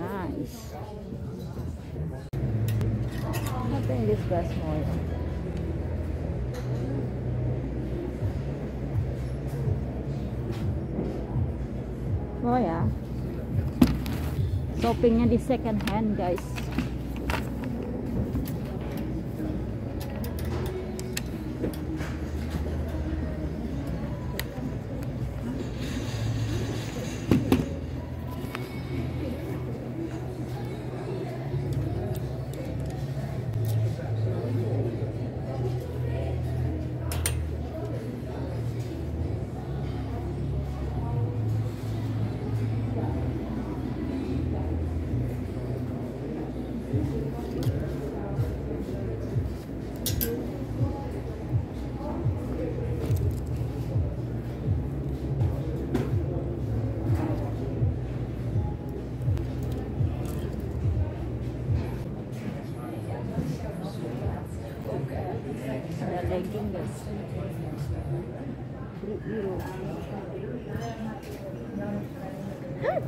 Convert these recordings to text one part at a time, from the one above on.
nice. Ito yung discuss mo. Oh ya. Shoppingnya di second hand guys. Ada legging guys. 3 euro. Hmm,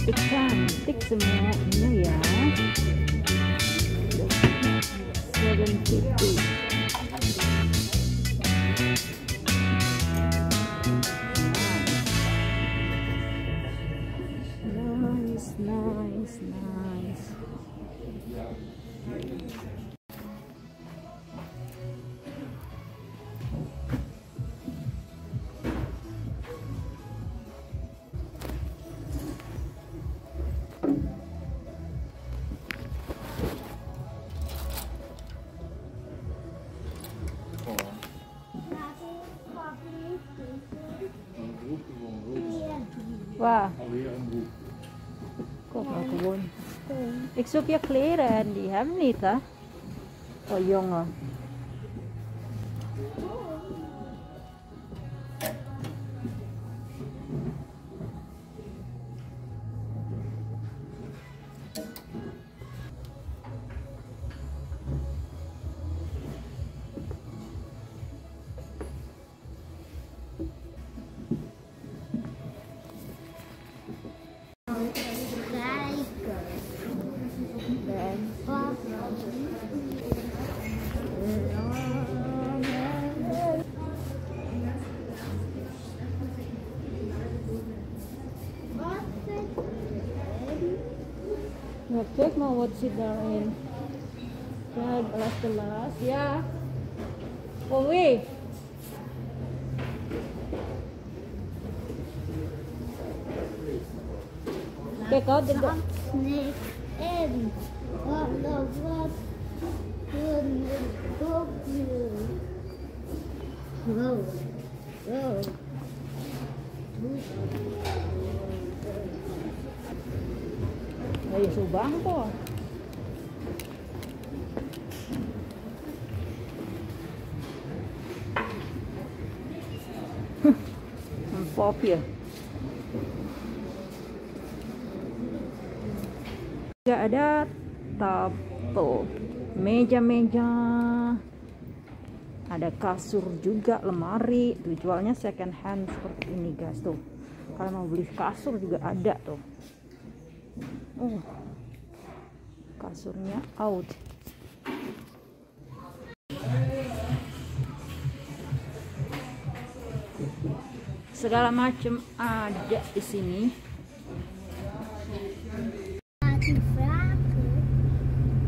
Cantik-cantik semuanya ya. 750. Nice, nice, Wah, Alweer een broek. koop maar gewoon. Ik zoek je kleren en die hebben niet, hè? Oh, jongen. check now my seat they're in. Yeah, last to last. Yeah. Oh, wait. Check out the snake and. Ay, subang to. Ang pop yun. juga ada tapo meja-meja. Ada kasur juga lemari. Tuh jualnya second hand seperti ini guys tuh. Kalau mau beli kasur juga ada tuh kasurnya out segala macam ada di sini.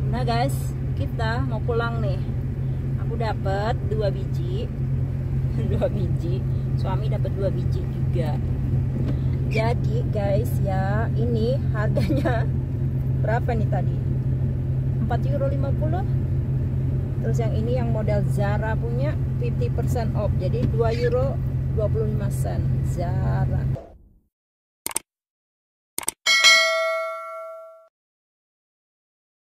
Nah guys, kita mau pulang nih. Aku dapat dua biji, dua biji. Suami dapat dua biji juga. Jadi guys ya, ini harganya berapa nih tadi? 4 euro 50 Terus yang ini yang model Zara punya 50% off. Jadi 2 euro 25 sen Zara.